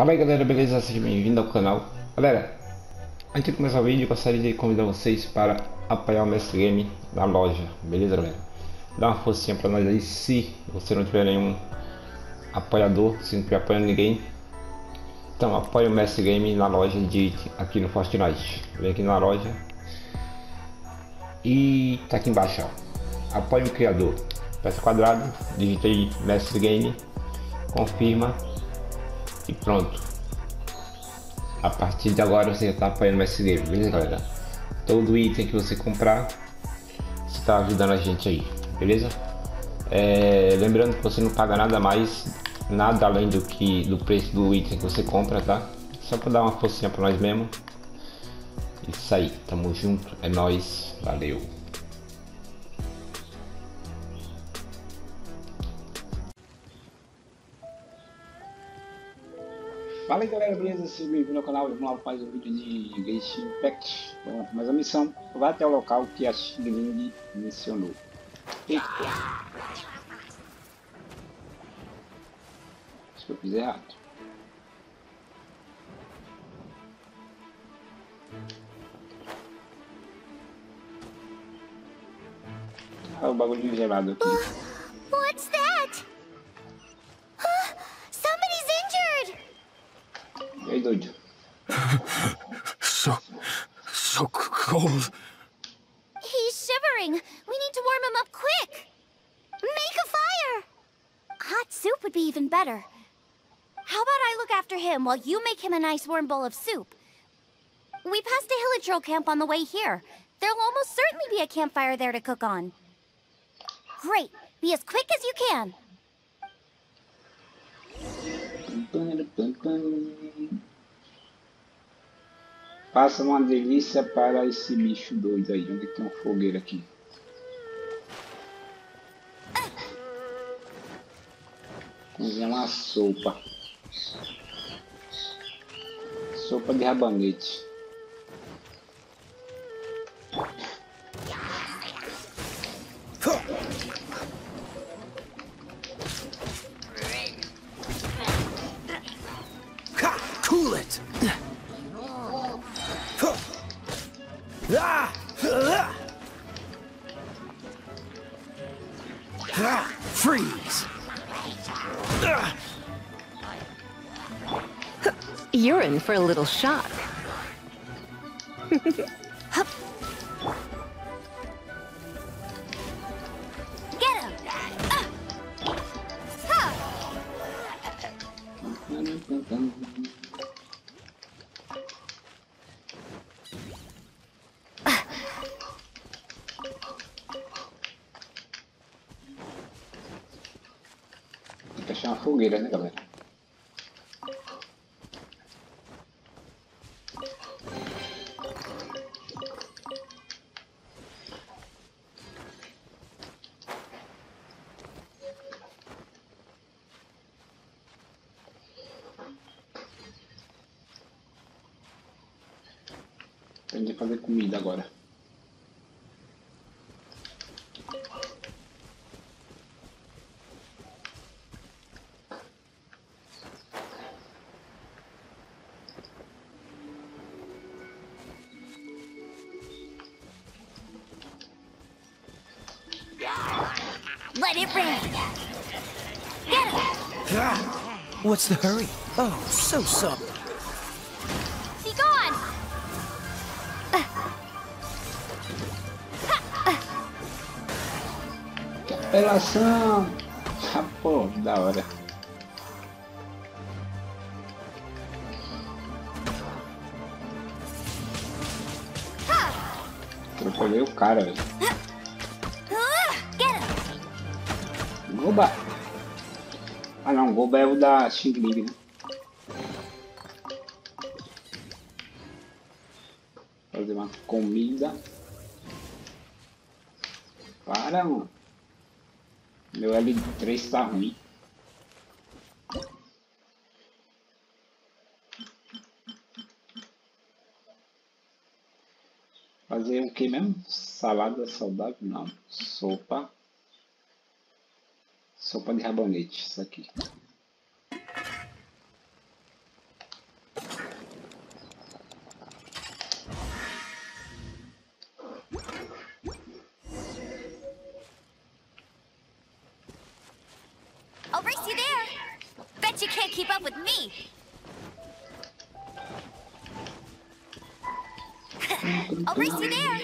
Fala aí galera, beleza? Seja bem-vindo ao canal. Galera, antes de começar o vídeo, gostaria de convidar vocês para apoiar o Mestre Game na loja, beleza galera? Dá uma forcinha para nós aí, se você não tiver nenhum apoiador, se não estiver apoiando ninguém. Então apoie o Mestre Game na loja de aqui no Fortnite. Vem aqui na loja. E tá aqui embaixo, ó. Apoie o criador. Peça quadrado, digitei Mestre Game, confirma e pronto. A partir de agora você já está apoiando mais game, beleza galera? Todo item que você comprar, você está ajudando a gente aí, beleza? É, lembrando que você não paga nada mais, nada além do que do preço do item que você compra, tá? Só para dar uma forcinha para nós mesmo. Isso aí, tamo junto, é nóis, valeu. Fala aí galera, beleza? Sejam bem-vindos ao canal, vamos lá mais um vídeo de Genshin Impact. Bom, mas a missão vai até o local que a Xingling mencionou. Eita! Acho que eu fiz errado. Ah, o bagulho gelado aqui. What's that? Aí, doido? So, so cold. He's shivering. We need to warm him up quick. Make a fire. Hot soup would be even better. How about I look after him while you make him a nice warm bowl of soup? We passed a Hilichurl camp on the way here. There'll almost certainly be a campfire there to cook on. Great. Be as quick as you can. Passa uma delícia para esse bicho doido aí. Onde tem uma fogueira aqui? Cozinhar uma sopa. Sopa de rabanete. You're in for a little shock. Get him. Ah. Ha. Tem que achar uma fogueira, fazer comida agora. Let it rain. Get him. What's the hurry? Oh, so subtle. Apelação! Ah, pô, da hora. Atropelei o cara, velho. Goba! Ah não, Goba é o da Xing Ling, né? Fazer uma comida. Para, mano. Meu L3 tá ruim. Fazer o que mesmo? Salada saudável? Não. Sopa. Sopa de rabanete, isso aqui. Can't keep up with me. I'll race you there.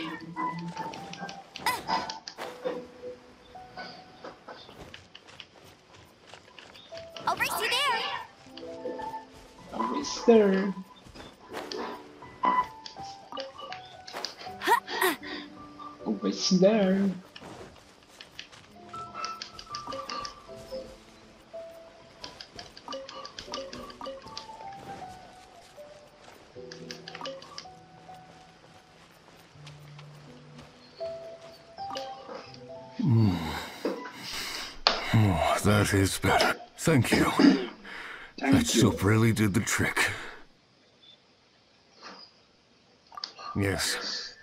I'll race you there. Mister. Almost there. Oh, that is better. Thank you. Thank That you. soup really did the trick. Yes.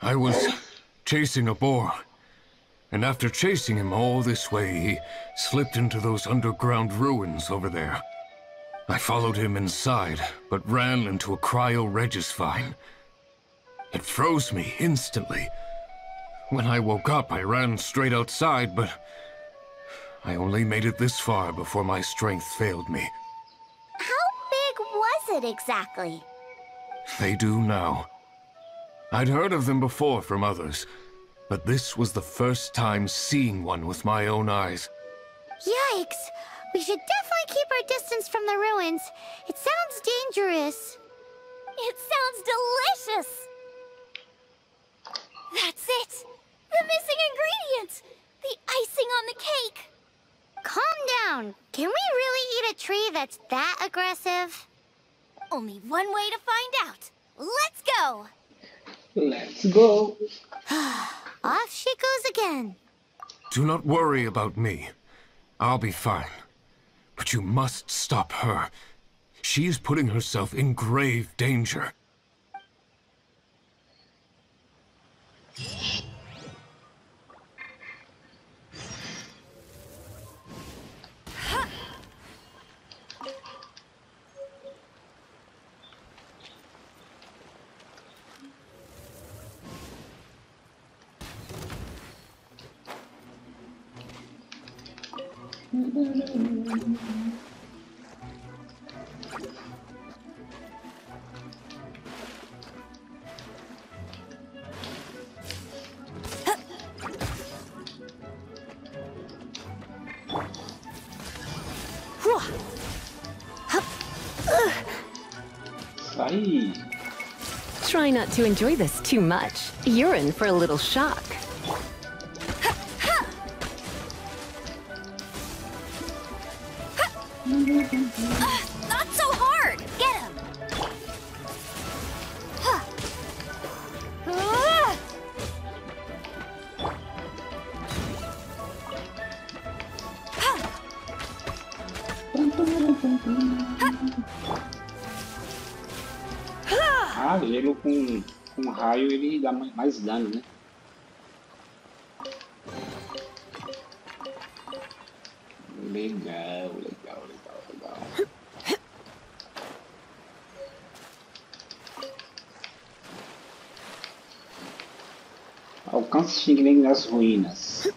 I was chasing a boar. And after chasing him all this way, he slipped into those underground ruins over there. I followed him inside, but ran into a Cryo Regisvine. It froze me instantly. When I woke up, I ran straight outside, but I only made it this far before my strength failed me. How big was it exactly? They do now. I'd heard of them before from others, but this was the first time seeing one with my own eyes. Yikes! We should definitely keep our distance from the ruins. It sounds dangerous. It sounds delicious! That's it! The missing ingredient! The icing on the cake! Calm down. Can we really eat a tree that's that aggressive? Only one way to find out. Let's go! Let's go. Off she goes again. Do not worry about me. I'll be fine. But you must stop her. She is putting herself in grave danger. Try not to enjoy this too much. You're in for a little shock. Gelo com, com raio ele dá ma- mais dano, né? Legal, legal, legal, legal. Alcance Xingling nas ruínas.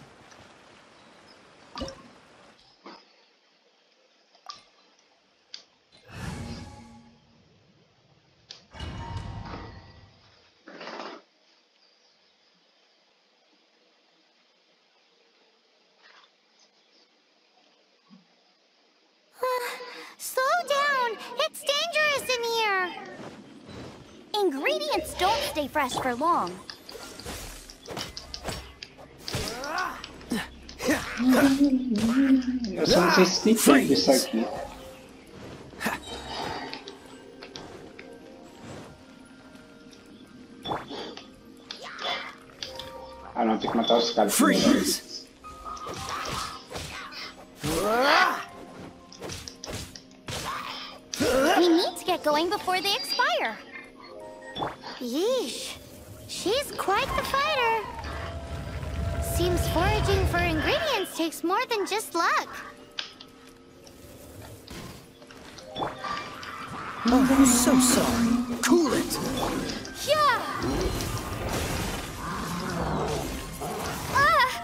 Fresh for long. Eu só não sei se tem tempo isso aqui. Ah não, tem que matar os caras. Freeze! We need to get going before they expire. Yeesh. She's quite the fighter. Seems foraging for ingredients takes more than just luck. Oh, I'm so sorry. Cool it. Yeah. Ah.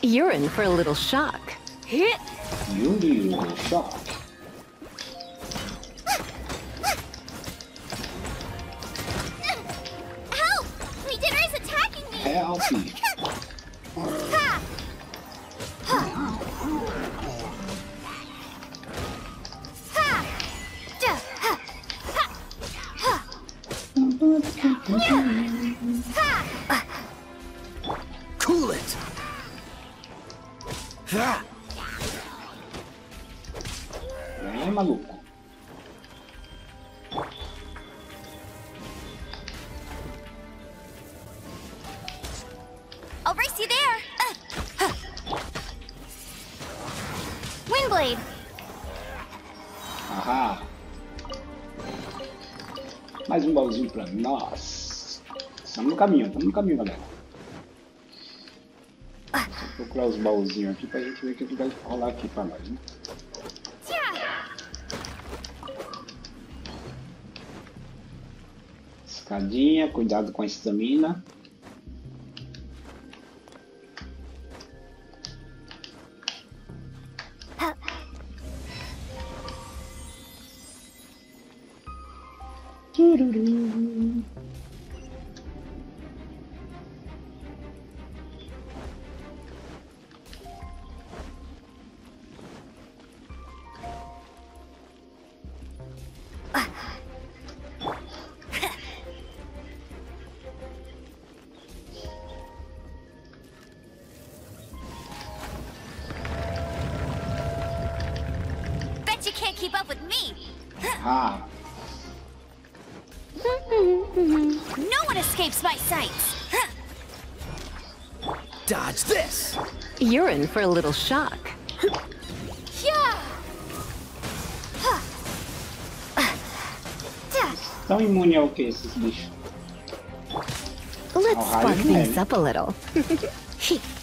You're in for a little shock. Hit. Yuri Shock. Mais um baúzinho pra nós. Estamos no caminho, estamos no caminho, galera. Vou procurar os baúzinhos aqui pra gente ver o que que vai rolar aqui pra nós, né? Escadinha, cuidado com a estamina. Can't keep up with me! Ah, No one escapes my sights! dodge this. You're in for a little shock. Yeah! Huh. Tão imune ao que esses bichos? Let's how spark things up a little.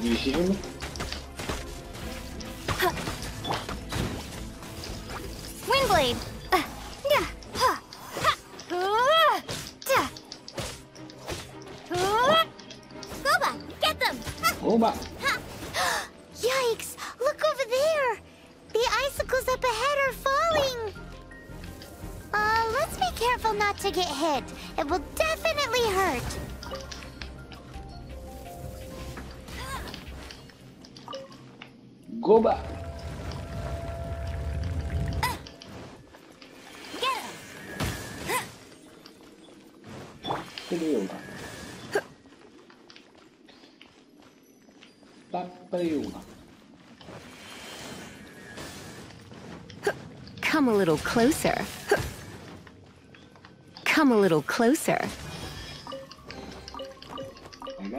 He, he. Ilha de. Windblade! Yeah, huh, ha, duh. Uh, get them! Ha, Oba! Yikes! Look over there! The icicles up ahead are falling! Uh, let's be careful not to get hit. It will definitely hurt. Guoba! Get him! Cadê eu? Tá. Come a little closer. Come a little closer. Pega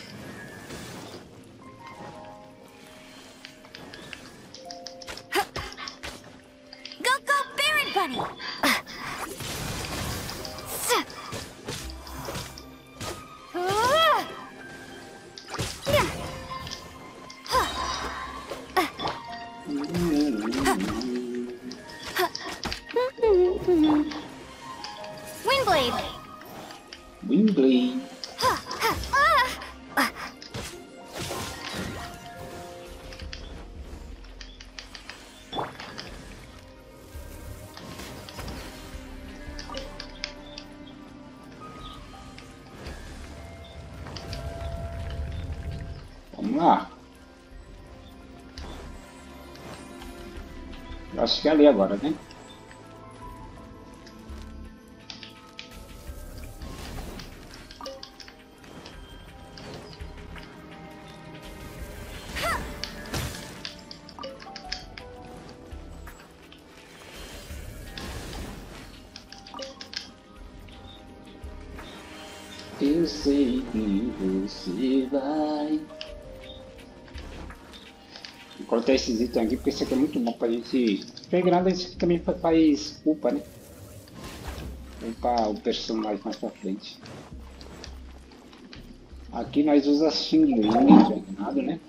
acho que é ali agora, né? Eu sei que você vai. Colocar esses itens aqui, porque isso aqui é muito bom pra gente... Pegando isso aqui também faz culpa, né? Upar o personagem mais pra frente. Aqui nós usamos Xing Ling, nada, né?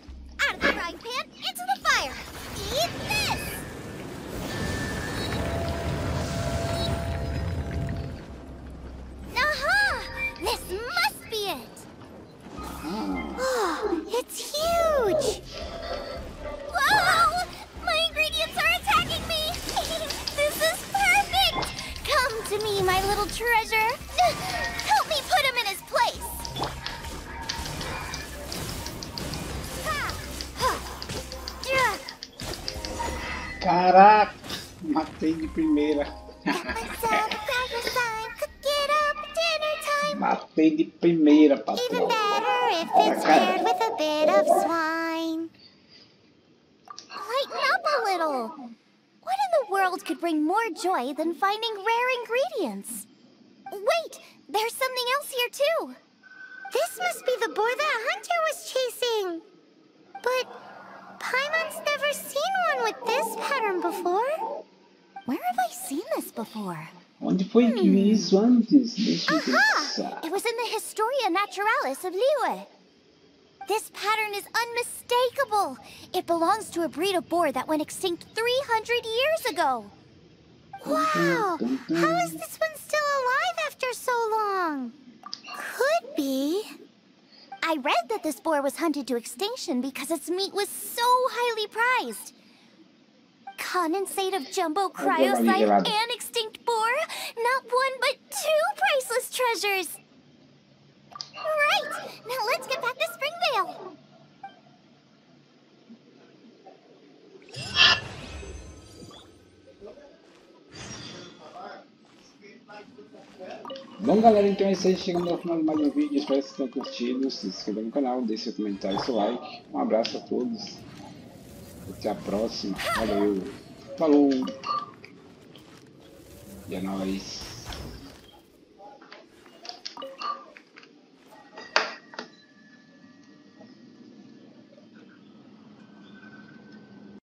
Matei de primeira, Even patrão. better if it's paired with a bit of swine. Lighten up a little. What in the world could bring more joy than finding rare ingredients? Wait, there's something else here too. This must be the boar that Hunter was chasing. But Paimon's never seen one with this pattern before. Where have I seen this before? Onde foi que vi isso antes? Deixa eu pensar. It was in the Historia Naturalis of Liyue. This pattern is unmistakable. It belongs to a breed of boar that went extinct 300 years ago. Wow! How is this one still alive after so long? Could be. I read that this boar was hunted to extinction because its meat was so highly prized. Condensate of jumbo cryocyte and extinct boar? Not one, but two priceless treasures! Right! Now let's get back to Springvale! Bom galera, então é isso aí, chegamos ao final de mais um vídeo, espero que vocês tenham curtido, se inscreva no canal, deixe seu comentário e seu like, um abraço a todos, até a próxima, valeu, falou, e é nóis.